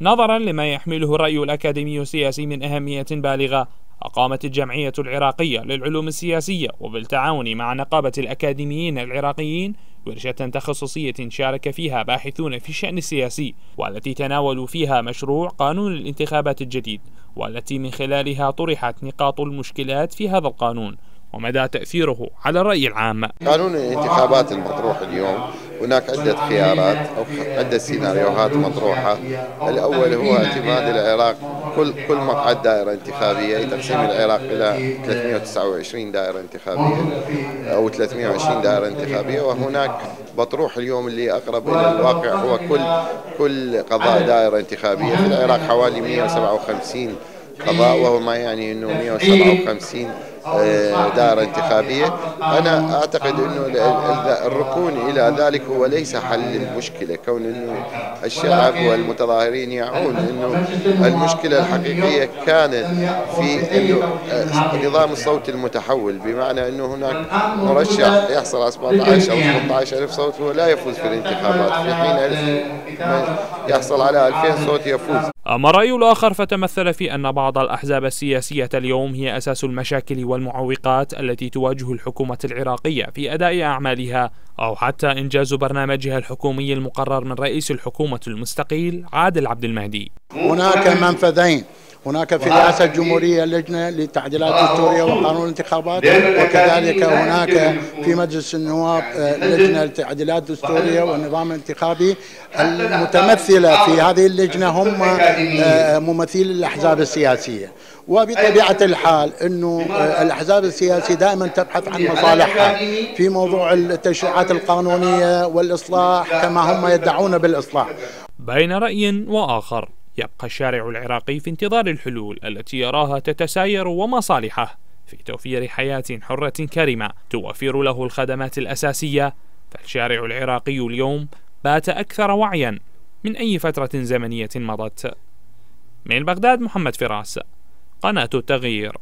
نظرا لما يحمله الرأي الأكاديمي السياسي من أهمية بالغة. أقامت الجمعية العراقية للعلوم السياسية وبالتعاون مع نقابة الأكاديميين العراقيين ورشة تخصصية شارك فيها باحثون في الشأن السياسي والتي تناولوا فيها مشروع قانون الانتخابات الجديد والتي من خلالها طرحت نقاط المشكلات في هذا القانون. ومدى تأثيره على الرأي العام. قانون الانتخابات المطروح اليوم هناك عدة خيارات أو عدة سيناريوهات مطروحة. الأول هو اعتماد العراق كل كل مقعد دائرة انتخابية تقسيم العراق إلى 329 دائرة انتخابية أو 320 دائرة انتخابية. وهناك مطروح اليوم اللي أقرب إلى الواقع هو كل كل قضاء دائرة انتخابية. في العراق حوالي 157 قضاء وهو ما يعني أنه 157 آه، دائرة انتخابية. أنا أعتقد أنه الركون إلى ذلك هو ليس حل المشكلة كون أنه الشعب والمتظاهرين يعون أنه المشكلة الحقيقية كانت في آه، نظام الصوت المتحول بمعنى أنه هناك مرشح يحصل على 17 أو 18 ألف صوت هو لا يفوز في الانتخابات. في حين يحصل على 2000 صوت يفوز. أما الرأي الآخر فتمثل في أن بعض الأحزاب السياسية اليوم هي أساس المشاكل والمعوقات التي تواجه الحكومة العراقية في أداء أعمالها أو حتى إنجاز برنامجها الحكومي المقرر من رئيس الحكومة المستقيل عادل عبد المهدي. هناك منفذين. هناك في رئاسة الجمهورية لجنة للتعديلات الدستورية وقانون الانتخابات وكذلك هناك في مجلس النواب آه، لجنة للتعديلات الدستورية والنظام الانتخابي المتمثلة في هذه اللجنة هم آه، ممثلي الأحزاب السياسية. وبطبيعة الحال أنه آه، الأحزاب السياسية دائما تبحث عن مصالحها في موضوع التشريعات القانونية والإصلاح كما هم يدعون بالإصلاح. بين رأي وآخر. يبقى الشارع العراقي في انتظار الحلول التي يراها تتساير ومصالحه في توفير حياة حرة كريمة توفر له الخدمات الأساسية. فالشارع العراقي اليوم بات أكثر وعيا من أي فترة زمنية مضت. من بغداد محمد فراس قناة التغيير.